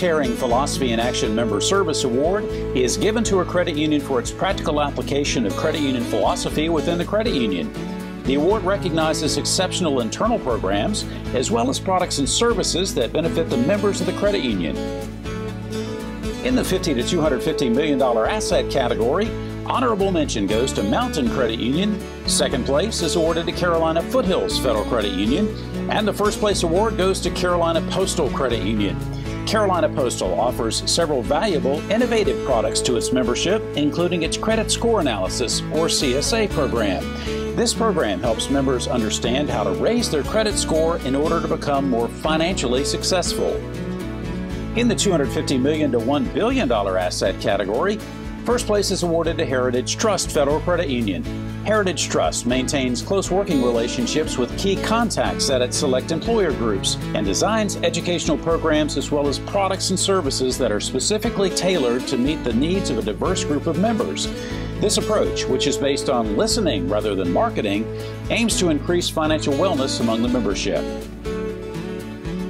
Herring Philosophy in Action Member Service Award is given to a credit union for its practical application of credit union philosophy within the credit union. The award recognizes exceptional internal programs as well as products and services that benefit the members of the credit union. In the 50 to 250 million dollar asset category, honorable mention goes to Mountain Credit Union. Second place is awarded to Carolina Foothills Federal Credit Union, and the first place award goes to Carolina Postal Credit Union. Carolina Postal offers several valuable, innovative products to its membership, including its Credit Score Analysis, or CSA program. This program helps members understand how to raise their credit score in order to become more financially successful. In the 250 million to $1 billion asset category, first place is awarded to Heritage Trust Federal Credit Union. Heritage Trust maintains close working relationships with key contacts at its select employer groups and designs educational programs as well as products and services that are specifically tailored to meet the needs of a diverse group of members. This approach, which is based on listening rather than marketing, aims to increase financial wellness among the membership.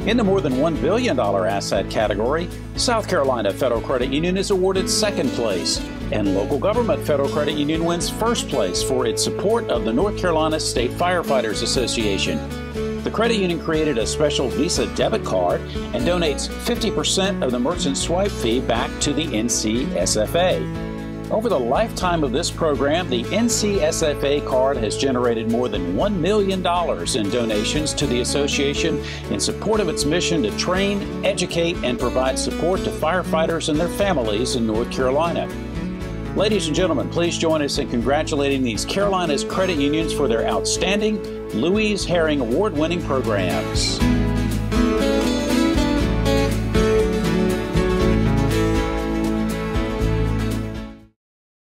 In the more than $1 billion asset category, South Carolina Federal Credit Union is awarded second place, and Local Government Federal Credit Union wins first place for its support of the North Carolina State Firefighters Association. The credit union created a special Visa debit card and donates 50% of the merchant swipe fee back to the NCSFA. Over the lifetime of this program, the NCSFA card has generated more than $1 million in donations to the association in support of its mission to train, educate, and provide support to firefighters and their families in North Carolina. Ladies and gentlemen, please join us in congratulating these Carolinas credit unions for their outstanding Louise Herring award winning programs.